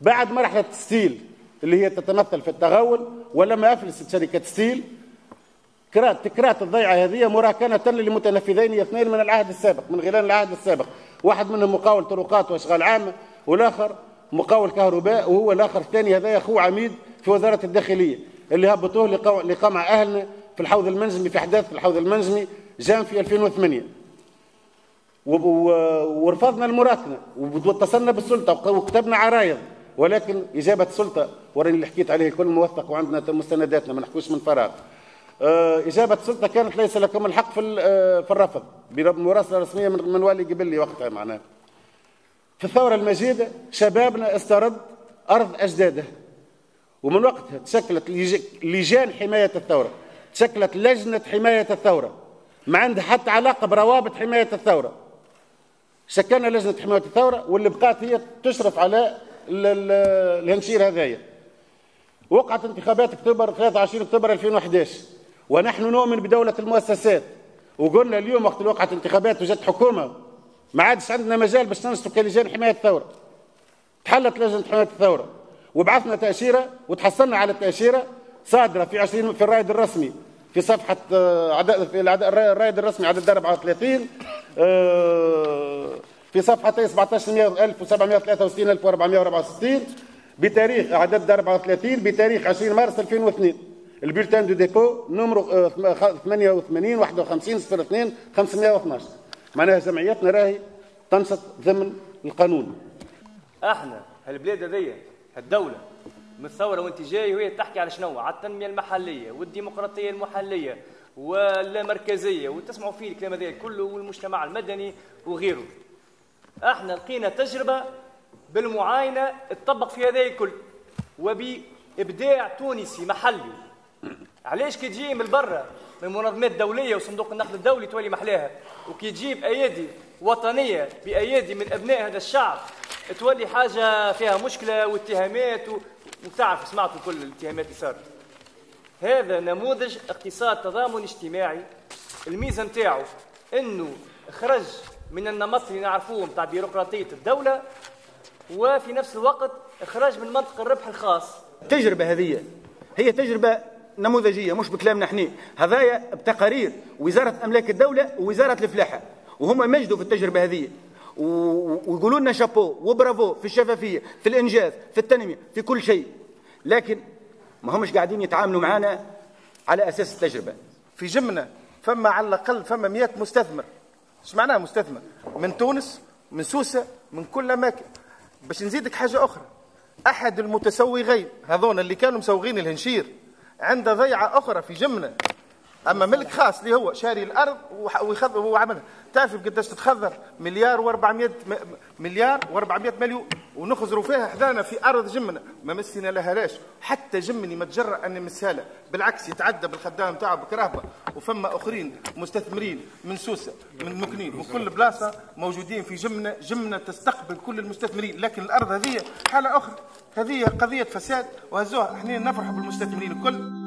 بعد مرحلة ستيل اللي هي تتمثل في التغول ولما أفلست شركة ستيل كرات تكرات الضيعة هذه مراكنة لمتنفذين اثنين من العهد السابق من غلال العهد السابق. واحد منهم مقاول طرقات واشغال عامة والآخر مقاول كهرباء وهو الآخر الثاني هذا أخوه عميد في وزارة الداخلية اللي هبطوه لقمع أهلنا في الحوض المنجمي في أحداث الحوض المنجمي جان في 2008 و- و- ورفضنا المراكنة واتصلنا بالسلطة وكتبنا عرايض ولكن إجابة السلطة وراني اللي حكيت عليه الكل موثق وعندنا مستنداتنا ما نحكوش من فراغ. آه، إجابة السلطه كانت ليس لكم الحق في آه، في الرفض. بمراسله رسمية من والي قبلي وقتها معناها. في الثورة المجيدة شبابنا استرد أرض أجداده. ومن وقتها تشكلت لج- لجان حماية الثورة. تشكلت لجنة حماية الثورة. ما عندها حتى علاقة بروابط حماية الثورة. شكلنا لجنة حماية الثورة واللي بقات هي تشرف على ال- ال- الهنشير هذايا. وقعت انتخابات أكتوبر 23 أكتوبر 2011 ونحن نؤمن بدولة المؤسسات. وقلنا اليوم وقت وقعت انتخابات وجت حكومة. ما عادش عندنا مجال باش ننشطوا كلجان حماية الثورة. تحلت لجنة حماية الثورة. وبعثنا تأشيرة وتحصلنا على التاشيره صادرة في 20 في الرائد الرسمي. في صفحة آه، في الرائد الرسمي عدد 34 آه، في صفحتي 17763 بتاريخ عدد 34 بتاريخ 20 مارس 2002 ال bulletin de dépôt numéro آه، 88 51 02 512 معناها جمعيتنا راهي تنشط ضمن القانون أحنا هالبلاد هذيا هالدولة من الثورة وانت جاي وهي تحكي على شنو؟ على التنمية المحلية والديمقراطية المحلية واللامركزية وتسمعوا فيه الكلام هذا كله والمجتمع المدني وغيره. أحنا لقينا تجربة بالمعاينة تطبق في هذا الكل وبإبداع تونسي محلي. علاش كي تجي من برا من منظمات دولية وصندوق النقد الدولي تولي محلاها وكي تجيب أيادي وطنية بأيادي من أبناء هذا الشعب تولي حاجة فيها مشكلة واتهامات و... وتعرف سمعتوا كل الاتهامات اللي صارت. هذا نموذج اقتصاد تضامن اجتماعي. الميزة نتاعو إنه خرج من النمط اللي نعرفوه نتاع بيروقراطية الدولة وفي نفس الوقت خرج من منطق الربح الخاص. التجربة هذه هي تجربة نموذجية مش بكلامنا إحنا هذايا بتقارير وزارة أملاك الدولة ووزارة الفلاحة وهم مجدوا في التجربة هذه. ويقولوا لنا شابو وبرافو في الشفافية في الإنجاز في التنمية في كل شيء. لكن ما همش قاعدين يتعاملوا معنا على أساس التجربة. في جمنة فما على الأقل فما 100 مستثمر. إيش معناها مستثمر؟ من تونس من سوسة من كل أماكن. باش نزيدك حاجة أخرى أحد المتسوغين هذون اللي كانوا مسوغين الهنشير. عنده ضيعة أخرى في جمنة أما ملك خاص اللي هو شاري الأرض وح- ويخذ وعملها تعرف قداش تتخذر مليار و400 مليار و400 مليون. ونخزروا فيها حدانا في أرض جمنة ما مسنا لها لاش حتى جمني ما تجرأ أن يمسها له بالعكس يتعدى بالخدام تاعه بكرهبة. وفما آخرين مستثمرين من سوسة من مكنين. من كل بلاصة موجودين في جمنة جمنة تستقبل كل المستثمرين. لكن الأرض هذه حالة أخرى. هذه قضية فساد. وهزوها. إحنا نفرح بالمستثمرين الكل.